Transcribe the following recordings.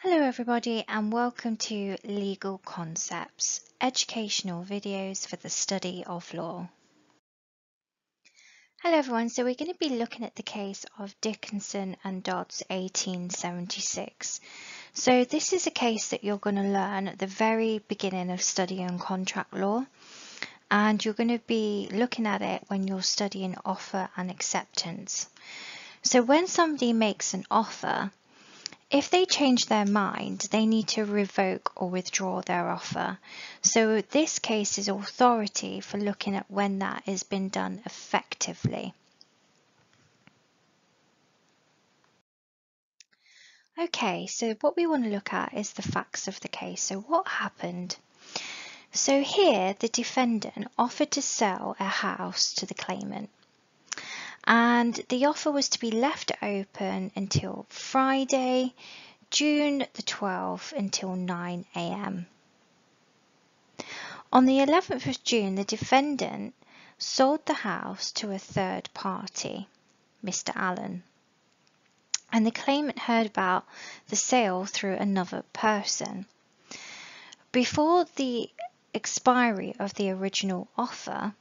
Hello everybody and welcome to Legal Concepts, educational videos for the study of law. Hello everyone, so we're going to be looking at the case of Dickinson and Dodds 1876. So this is a case that you're going to learn at the very beginning of studying contract law and you're going to be looking at it when you're studying offer and acceptance. So when somebody makes an offer, if they change their mind, they need to revoke or withdraw their offer. So this case is authority for looking at when that has been done effectively. Okay, so what we want to look at is the facts of the case. So what happened? So here the defendant offered to sell a house to the claimant and the offer was to be left open until Friday, June the 12th until 9 a.m. On the 11th of June, the defendant sold the house to a third party, Mr. Allen, and the claimant heard about the sale through another person. Before the expiry of the original offer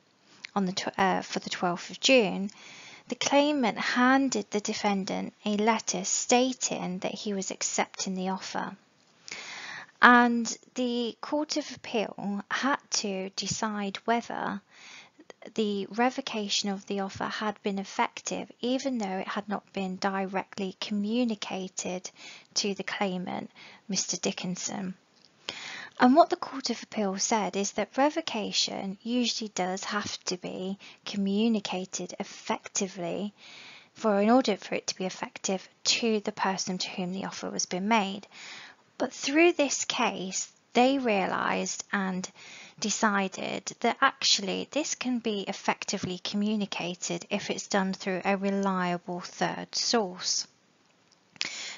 on the uh, for the 12th of June, the claimant handed the defendant a letter stating that he was accepting the offer. And the Court of Appeal had to decide whether the revocation of the offer had been effective, even though it had not been directly communicated to the claimant, Mr. Dickinson. And what the Court of Appeal said is that revocation usually does have to be communicated effectively for in order for it to be effective to the person to whom the offer was being made. But through this case, they realised and decided that actually this can be effectively communicated if it's done through a reliable third source.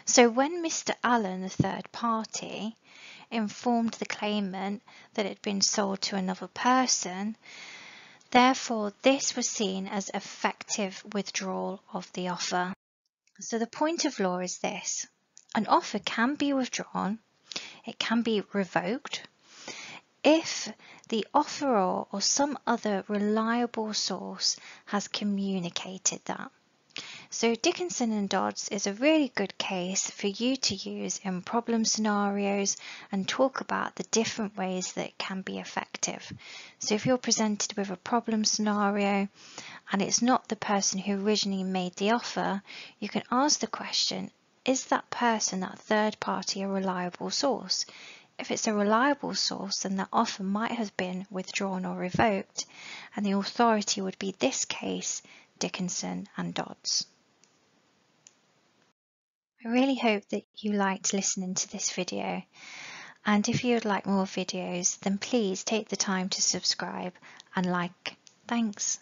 So when Mr. Allen, the third party, informed the claimant that it had been sold to another person. Therefore, this was seen as effective withdrawal of the offer. So the point of law is this. An offer can be withdrawn, it can be revoked, if the offeror or some other reliable source has communicated that. So Dickinson and Dodds is a really good case for you to use in problem scenarios and talk about the different ways that it can be effective. So if you're presented with a problem scenario and it's not the person who originally made the offer, you can ask the question, is that person, that third party, a reliable source? If it's a reliable source, then the offer might have been withdrawn or revoked, and the authority would be this case, Dickinson and Dodds. I really hope that you liked listening to this video. And if you would like more videos, then please take the time to subscribe and like. Thanks.